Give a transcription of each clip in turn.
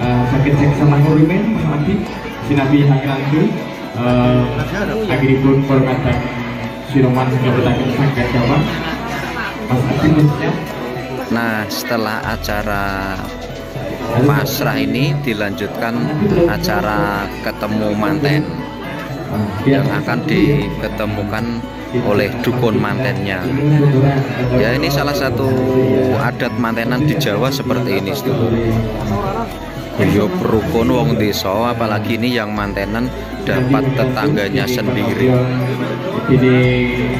uh, sakit cek sama hurimen Mas Adi sinabi hakrantu uh, agiripun perkataan siroman jabatan sangkat jawa Mas Adi maksudnya Nah, setelah acara pasrah ini dilanjutkan acara ketemu manten yang akan diketemukan oleh dukun mantennya. Ya ini salah satu adat mantenan di Jawa seperti ini, sedulur. Yo perukun wong desa apalagi ini yang mantenan dapat tetangganya sendiri. Ini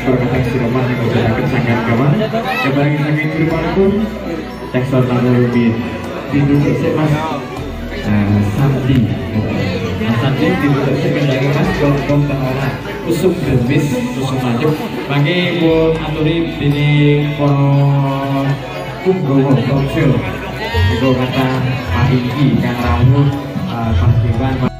perkataan siroman yang sangkat kawan. Siroman pun Tekstur lalu lebih sih mas. Sandi. Mas Sandi ditutup sih kendali mas Gong-gong tenora Usum gemis Usum maju Bagi pun aturi Dini Koro Punggowo Gongsil Itu kata Pak Iki Kang Ramu uh, Mas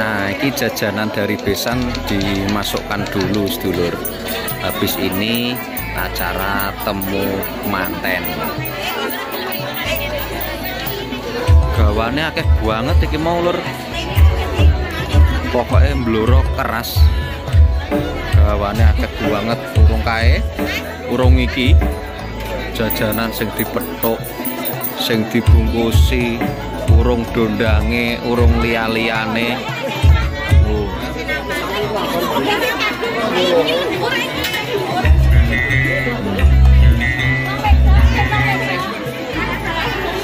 Nah, ini jajanan dari besan dimasukkan dulu, sedulur. Habis ini acara temu manten. Gawane akeh banget iki mau lur. Pokoknya bluro keras. Gawane akeh banget urung kae, urung iki. Jajanan sing dipethuk, sing dibungkusi, urung dondange, urung liya-liyane.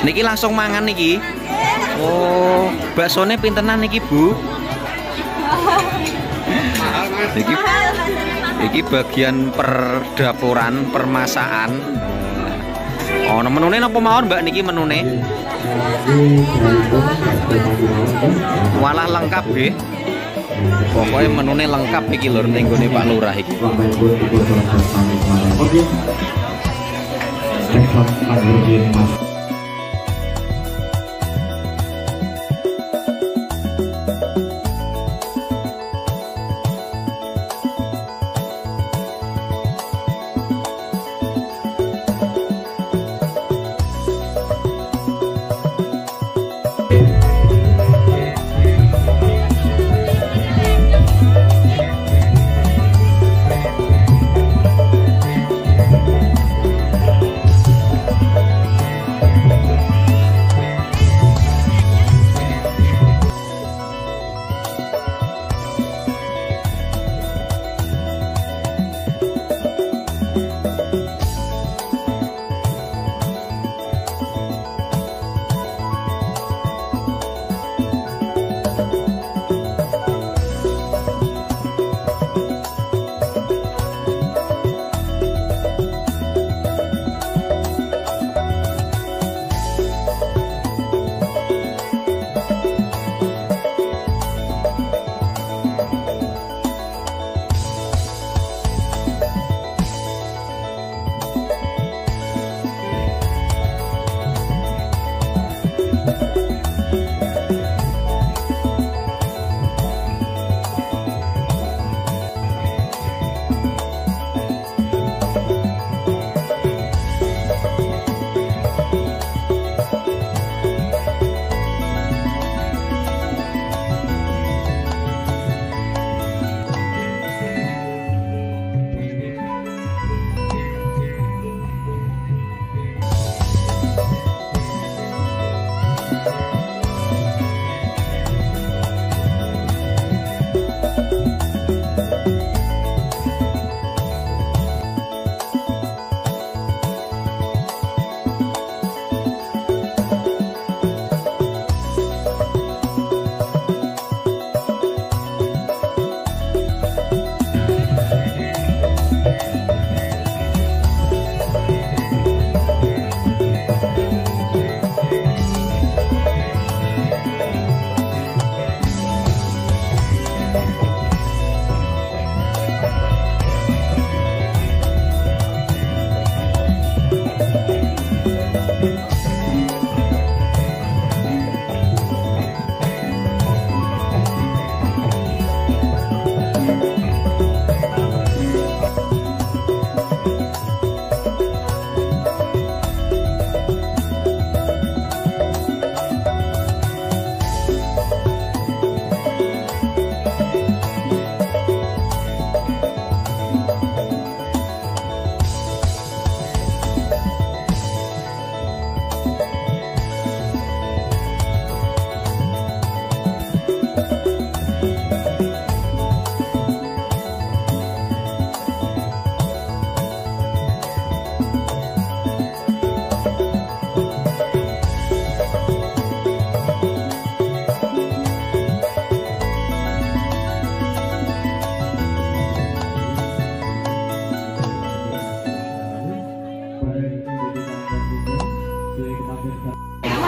Niki langsung mangan niki. Oh, baksone pintenan niki, Bu? Niki Iki bagian perdapuran, permasaan. Oh, menune napa mawon, Mbak niki menune? Walah lengkap nggih. Pokoknya menune lengkap iki lur ning gone Pak Lurah iki. Oke. Tekstur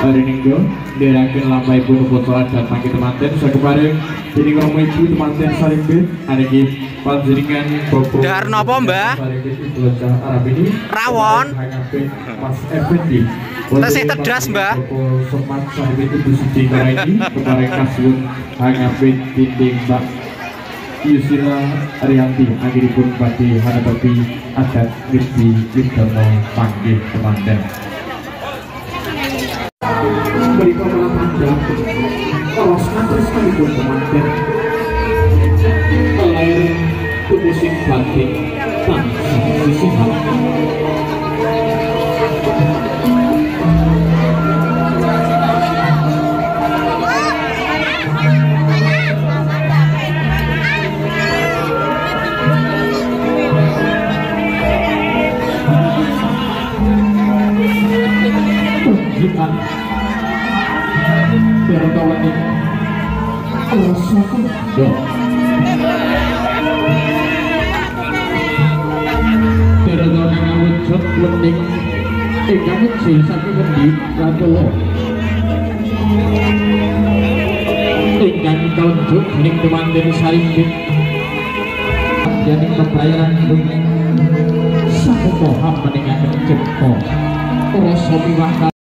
lagu mas Rininggo Dirakin lambai pun foto adat pagi temanten Saya kemarin Jadi ngomong ibu temanten sarimbit Hari ini Panjeringan Bobo. Dahar nopo, ini Rawon. Mas Effendi Tesih tedas, Mbah. Bobo Semat Sarimbit Ibu Siti Karaini Kemarin Kasbun Hangape Dinding Mbak Yusila Arianti. Akhiripun badhe hadapi adat Wirdi Wirdono panggih temanten pun semangat Kelahir, kemusik batik, tanpa sisi sing sakit pendi prabowo ingkang tunjuk ning tumanten sarimbit jadi pembayaran dunia sakopo hap meningkat cepo rasa miwah